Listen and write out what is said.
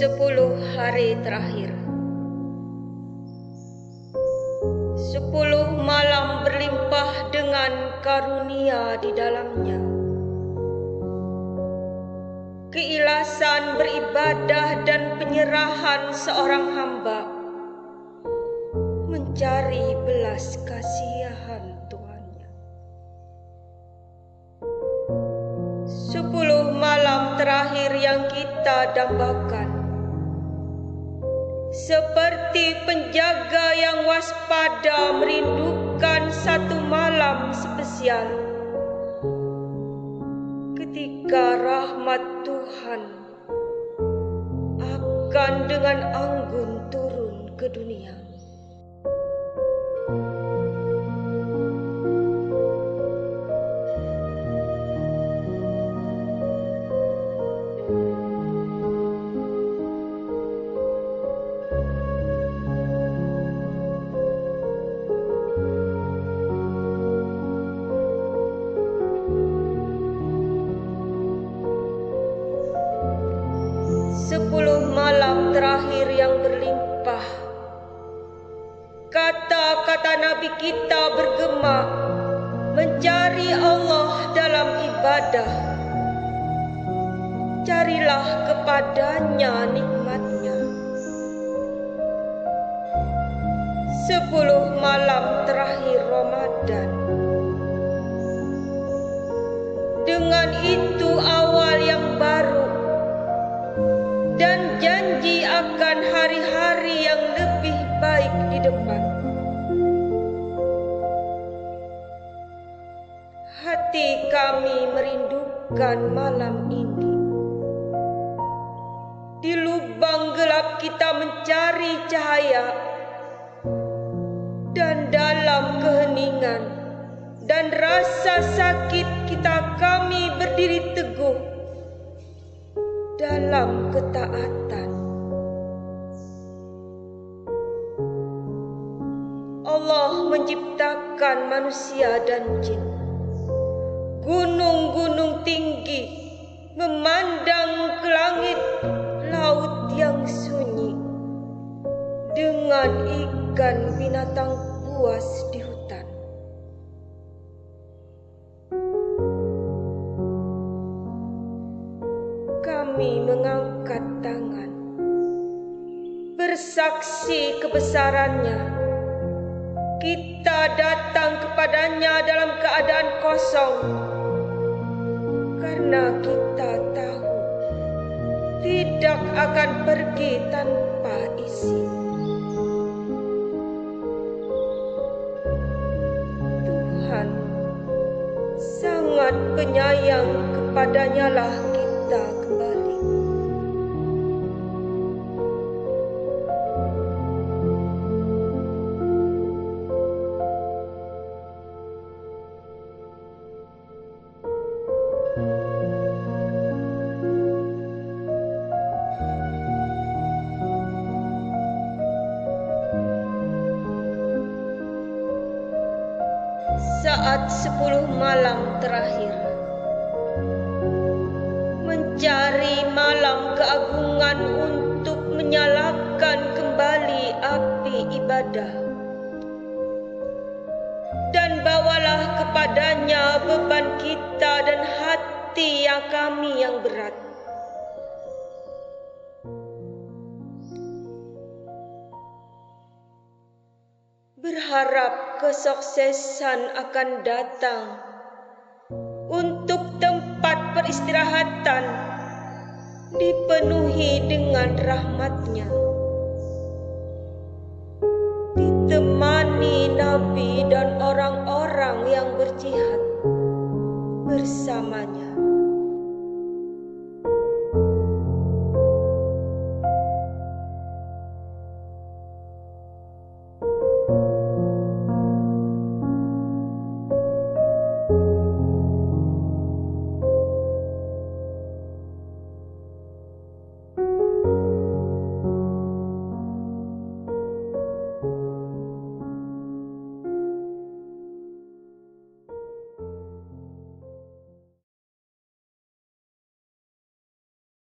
Sepuluh hari terakhir. Sepuluh malam berlimpah dengan karunia di dalamnya. Keilasan beribadah dan penyerahan seorang hamba. Mencari belas kasihan Tuhannya. Sepuluh malam terakhir yang kita dambakan seperti penjaga yang waspada merindukan satu malam spesial ketika rahmat Tuhan akan dengan anggun turun ke dunia. Sepuluh malam terakhir yang berlimpah. Kata-kata Nabi kita bergema Mencari Allah dalam ibadah. Carilah kepadanya nikmatnya. Sepuluh malam terakhir Ramadan. Dengan itu merindukan malam ini. Di lubang gelap kita mencari cahaya dan dalam keheningan dan rasa sakit kita kami berdiri teguh dalam ketaatan. Allah menciptakan manusia dan jin. Gunung-gunung memandang ke langit laut yang sunyi. Dengan ikan binatang buas di hutan. kami mengangkat tangan. Bersaksi kebesarannya. Kita datang kepadanya dalam keadaan kosong karena kita tahu tidak akan pergi tanpa isi. Tuhan sangat penyayang kepadanya lah kita Saat sepuluh malam terakhir mencari malam keagungan untuk menyalakan kembali api ibadah. Dan bawalah kepadanya beban kita dan hati yang kami yang berat. Berharap kesuksesan akan datang untuk tempat peristirahatan dipenuhi dengan rahmatnya. Ditemani